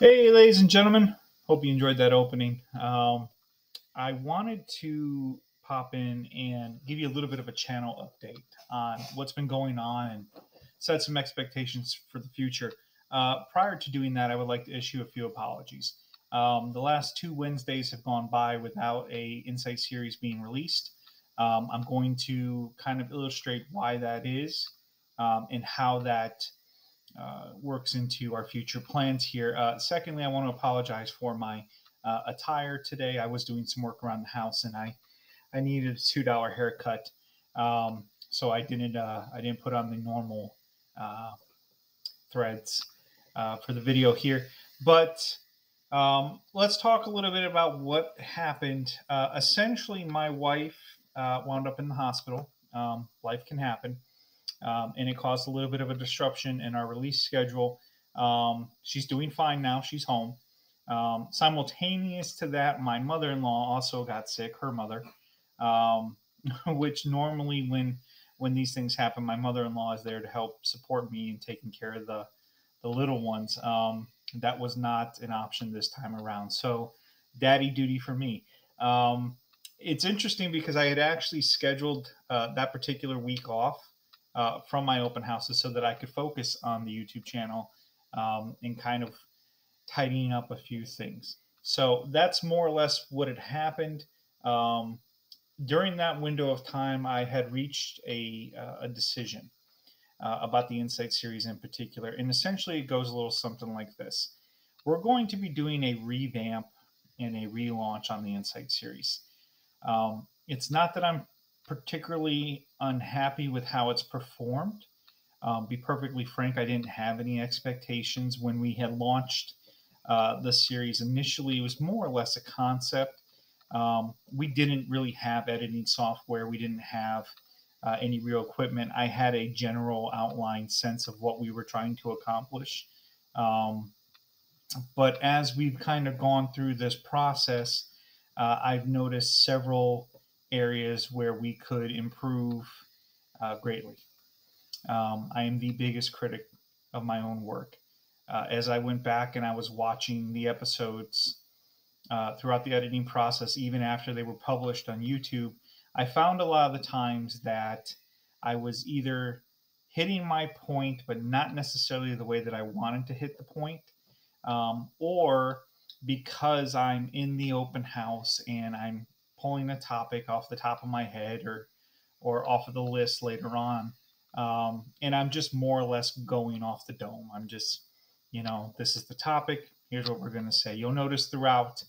Hey, ladies and gentlemen. Hope you enjoyed that opening. Um, I wanted to pop in and give you a little bit of a channel update on what's been going on and set some expectations for the future. Uh, prior to doing that, I would like to issue a few apologies. Um, the last two Wednesdays have gone by without a insight series being released. Um, I'm going to kind of illustrate why that is um, and how that uh, works into our future plans here. Uh, secondly, I want to apologize for my uh, attire today. I was doing some work around the house and I I needed a two dollar haircut, um, so I didn't uh, I didn't put on the normal uh, threads uh, for the video here. But um, let's talk a little bit about what happened. essentially, my wife wound up in the hospital. Um, life can happen um, and it caused a little bit of a disruption in our release schedule. Um, she's doing fine now. She's home. Um, simultaneous to that, my mother-in-law also got sick. Her mother, um, which normally when when these things happen, my mother-in-law is there to help support me in taking care of the the little ones. Um, that was not an option this time around. So, daddy duty for me. Um, it's interesting because I had actually scheduled uh, that particular week off uh, from my open houses so that I could focus on the YouTube channel um, and kind of tidying up a few things. So that's more or less what had happened. Um, during that window of time, I had reached a, uh, a decision uh, about the Insight series in particular. And essentially, it goes a little something like this We're going to be doing a revamp and a relaunch on the Insight series. Um, it's not that I'm particularly unhappy with how it's performed. Um, be perfectly frank, I didn't have any expectations when we had launched uh, the series. Initially, it was more or less a concept. Um, we didn't really have editing software. We didn't have uh, any real equipment. I had a general outline sense of what we were trying to accomplish. Um, but as we've kind of gone through this process, uh, I've noticed several areas where we could improve uh, greatly. Um, I am the biggest critic of my own work. Uh, as I went back and I was watching the episodes uh, throughout the editing process, even after they were published on YouTube, I found a lot of the times that I was either hitting my point, but not necessarily the way that I wanted to hit the point, um, or because I'm in the open house and I'm pulling a topic off the top of my head or or off of the list later on. Um, and I'm just more or less going off the dome. I'm just, you know, this is the topic. Here's what we're going to say. You'll notice throughout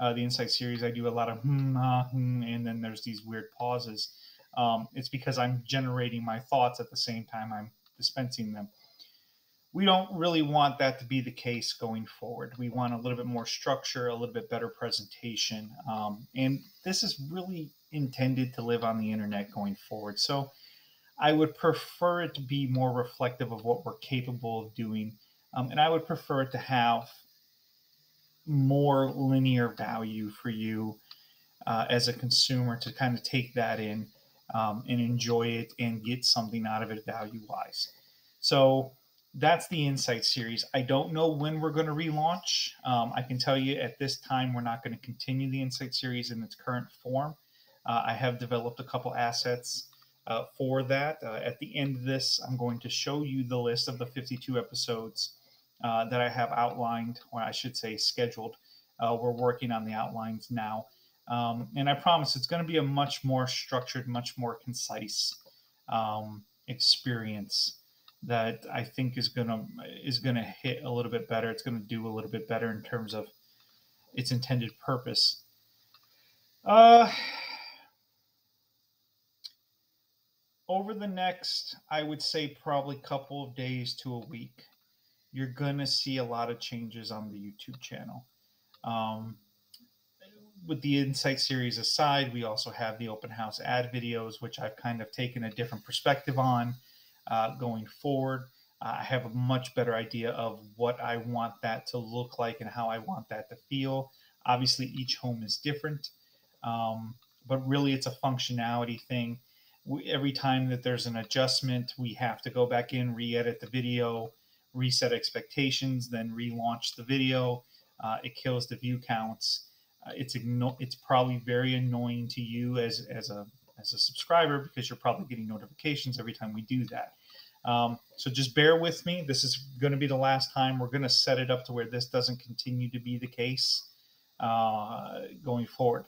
uh, the Insight series, I do a lot of hmm, ah, hmm, and then there's these weird pauses. Um, it's because I'm generating my thoughts at the same time I'm dispensing them we don't really want that to be the case going forward. We want a little bit more structure, a little bit better presentation. Um, and this is really intended to live on the internet going forward. So I would prefer it to be more reflective of what we're capable of doing. Um, and I would prefer it to have more linear value for you uh, as a consumer to kind of take that in um, and enjoy it and get something out of it value wise. So that's the Insight series. I don't know when we're going to relaunch. Um, I can tell you at this time, we're not going to continue the Insight series in its current form. Uh, I have developed a couple assets uh, for that. Uh, at the end of this, I'm going to show you the list of the 52 episodes uh, that I have outlined, or I should say scheduled. Uh, we're working on the outlines now. Um, and I promise it's going to be a much more structured, much more concise um, experience that I think is gonna is gonna hit a little bit better. It's gonna do a little bit better in terms of its intended purpose. Uh, over the next, I would say probably couple of days to a week, you're gonna see a lot of changes on the YouTube channel. Um, with the Insight series aside, we also have the open house ad videos, which I've kind of taken a different perspective on uh, going forward. Uh, I have a much better idea of what I want that to look like and how I want that to feel. Obviously, each home is different, um, but really it's a functionality thing. We, every time that there's an adjustment, we have to go back in, re edit the video, reset expectations, then relaunch the video. Uh, it kills the view counts. Uh, it's it's probably very annoying to you as as a as a subscriber because you're probably getting notifications every time we do that. Um, so just bear with me. This is going to be the last time. We're going to set it up to where this doesn't continue to be the case uh, going forward.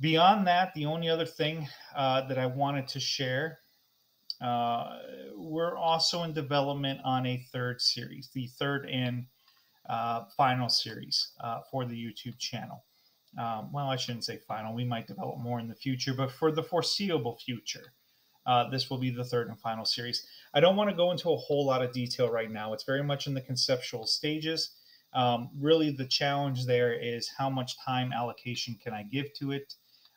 Beyond that, the only other thing uh, that I wanted to share, uh, we're also in development on a third series, the third and uh, final series uh, for the YouTube channel. Um, well, I shouldn't say final. We might develop more in the future, but for the foreseeable future, uh, this will be the third and final series. I don't want to go into a whole lot of detail right now. It's very much in the conceptual stages. Um, really, the challenge there is how much time allocation can I give to it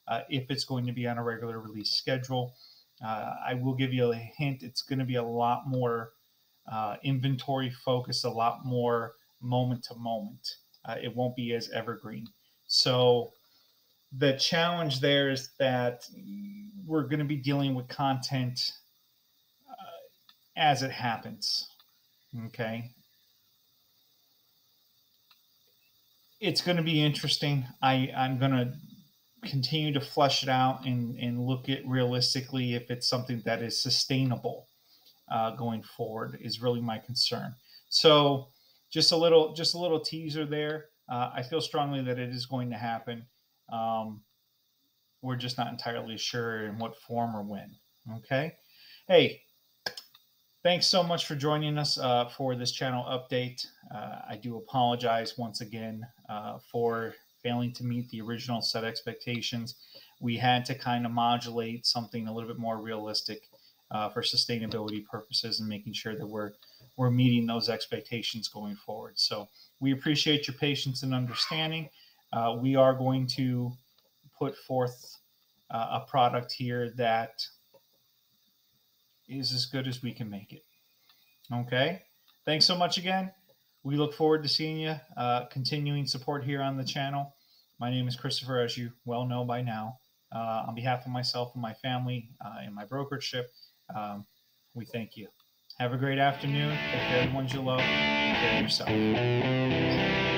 uh, if it's going to be on a regular release schedule. Uh, I will give you a hint. It's going to be a lot more uh, inventory focused, a lot more moment to moment. Uh, it won't be as evergreen. So the challenge there is that we're going to be dealing with content uh, as it happens. Okay. It's going to be interesting. I, I'm going to continue to flesh it out and, and look at realistically if it's something that is sustainable uh, going forward is really my concern. So just a little just a little teaser there. Uh, I feel strongly that it is going to happen. Um, we're just not entirely sure in what form or when. Okay. Hey, thanks so much for joining us uh, for this channel update. Uh, I do apologize once again uh, for failing to meet the original set expectations. We had to kind of modulate something a little bit more realistic uh, for sustainability purposes and making sure that we're we're meeting those expectations going forward. So we appreciate your patience and understanding. Uh, we are going to put forth uh, a product here that is as good as we can make it. Okay. Thanks so much again. We look forward to seeing you, uh, continuing support here on the channel. My name is Christopher, as you well know by now. Uh, on behalf of myself and my family uh, and my brokership, um, we thank you. Have a great afternoon. Take care of the ones you love. Take care of yourself.